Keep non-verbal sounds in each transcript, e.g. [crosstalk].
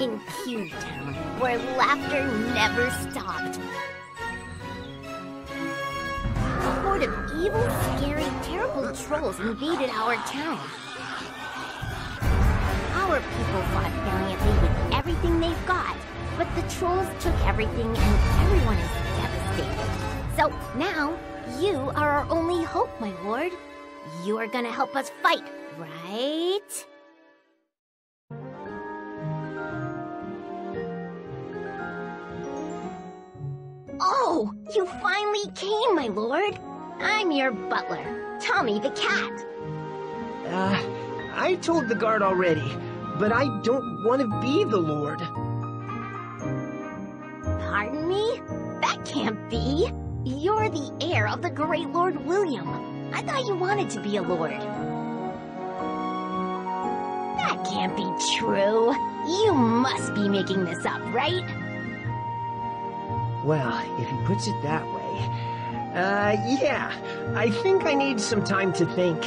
in Q Town, where laughter never stopped. A horde of evil, scary, terrible trolls invaded our town. Our people fought valiantly with everything they've got, but the trolls took everything and everyone is devastated. So now, you are our only hope, my lord. You are gonna help us fight, right? Oh, you finally came, my lord. I'm your butler, Tommy the cat. Uh, I told the guard already, but I don't want to be the Lord. Pardon me? That can't be. You're the heir of the great Lord William. I thought you wanted to be a lord. That can't be true. You must be making this up, right? Well, if he puts it that way. Uh, yeah. I think I need some time to think.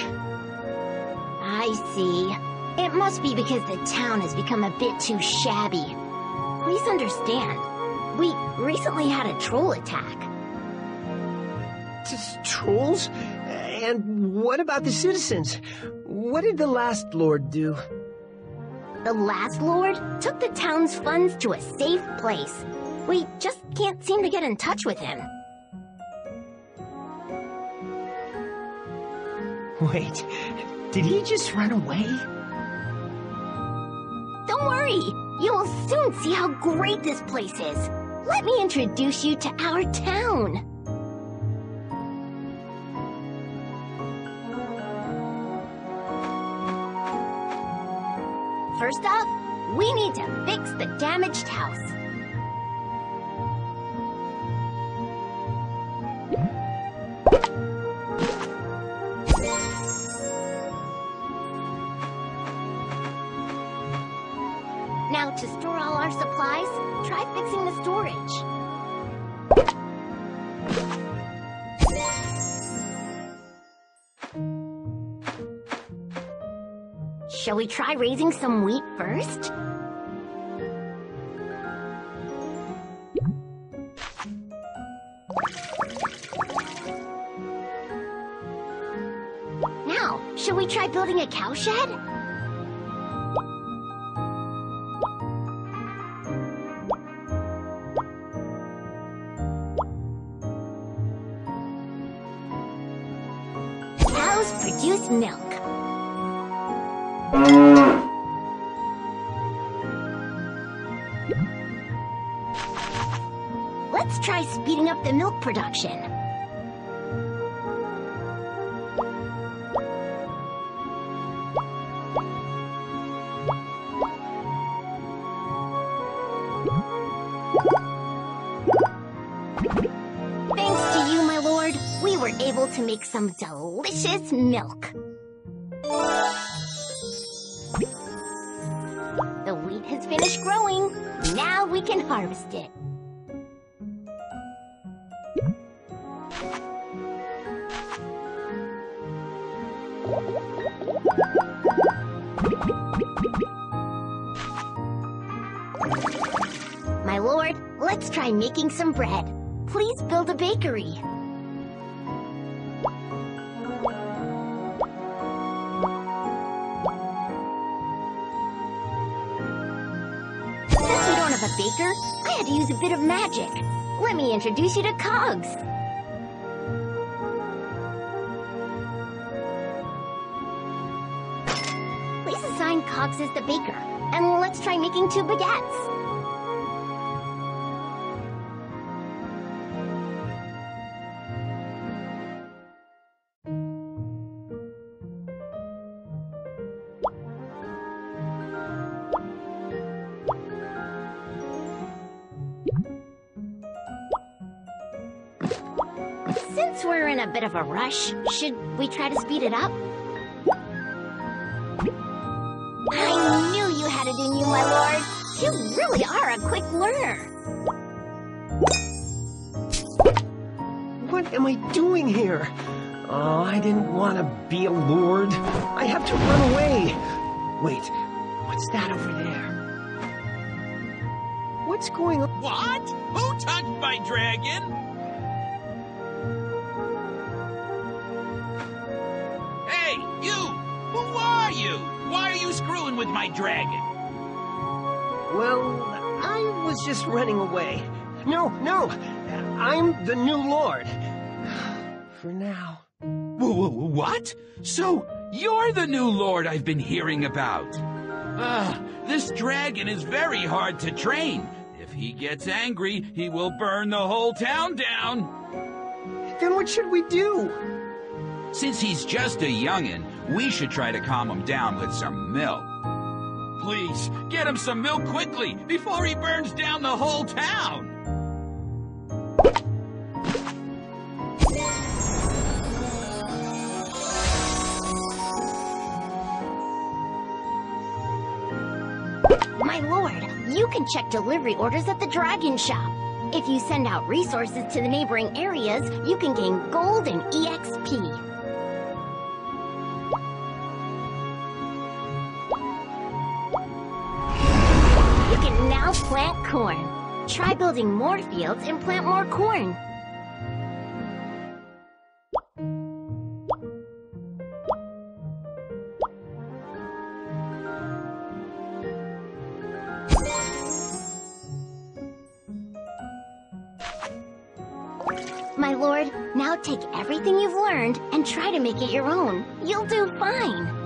I see. It must be because the town has become a bit too shabby. Please understand. We recently had a troll attack. Just trolls? And what about the citizens? What did the last lord do? The last lord took the town's funds to a safe place. We just can't seem to get in touch with him. Wait, did he just run away? Don't worry, you will soon see how great this place is. Let me introduce you to our town. First off, we need to fix the damaged house. Now, to store all our supplies, try fixing the storage. Shall we try raising some wheat first? Now, shall we try building a cowshed? Let's try speeding up the milk production. Thanks to you, my lord, we were able to make some delicious milk. The wheat has finished growing. Now we can harvest it. Let's making some bread. Please build a bakery. Since we don't have a baker, I had to use a bit of magic. Let me introduce you to Cogs. Please assign Cogs as the baker, and let's try making two baguettes. Bit of a rush, should we try to speed it up? I knew you had it in you, my lord. You really are a quick learner. What am I doing here? Oh, I didn't want to be a lord. I have to run away. Wait, what's that over there? What's going on? What? Who touched my dragon? You screwing with my dragon? Well, I was just running away. No, no, I'm the new lord. [sighs] For now. Wh- wh- What? So, you're the new lord I've been hearing about. Ah, this dragon is very hard to train. If he gets angry, he will burn the whole town down. Then what should we do? Since he's just a youngin', we should try to calm him down with some milk. Please, get him some milk quickly before he burns down the whole town. My lord, you can check delivery orders at the Dragon Shop. If you send out resources to the neighboring areas, you can gain gold and EXP. Corn. Try building more fields and plant more corn. My lord, now take everything you've learned and try to make it your own. You'll do fine.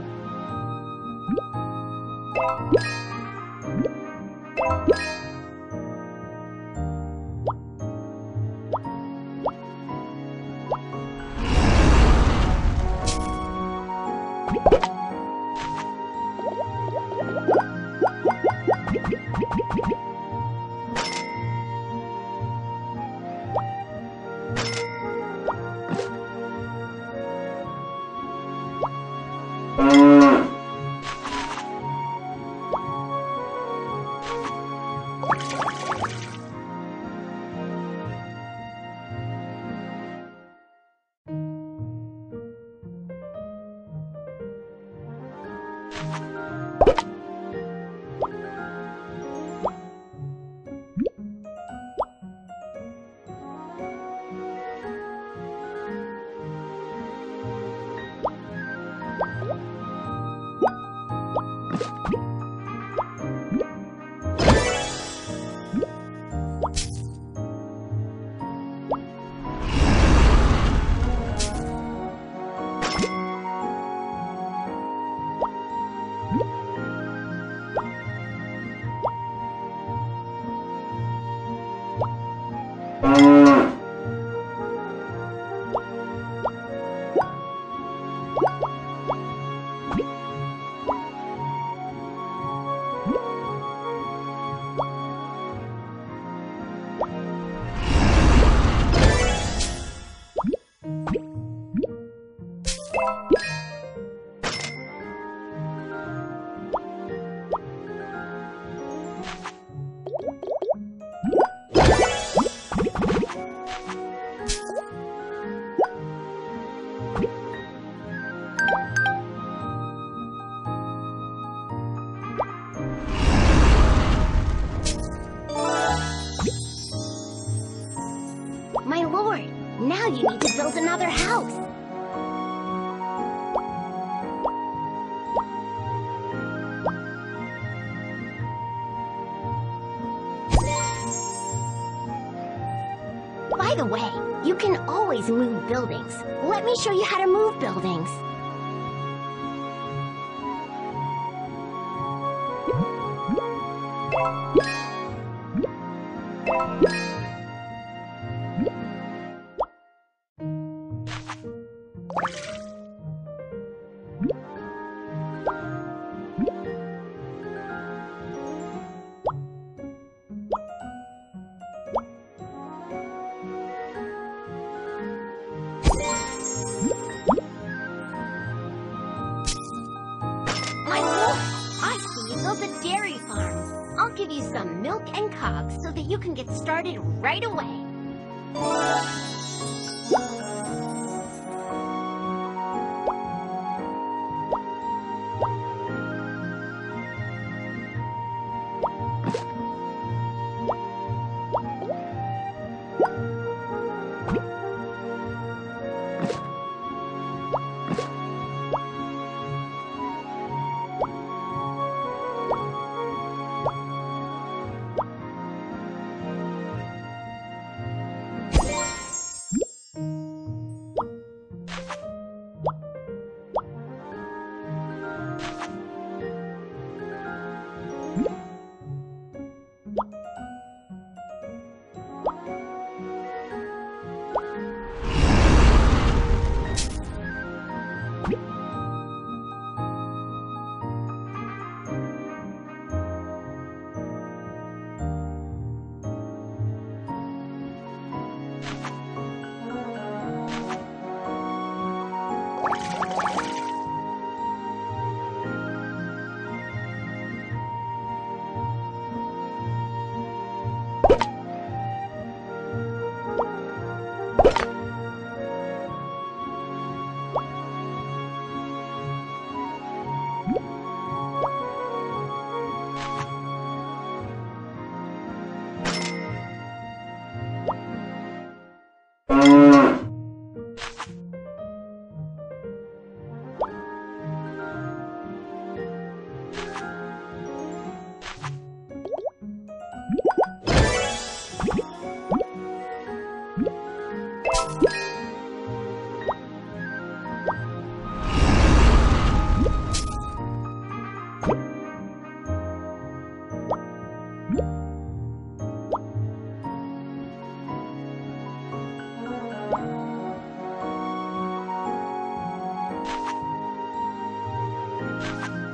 You can always move buildings. Let me show you how to move buildings. Started right away. you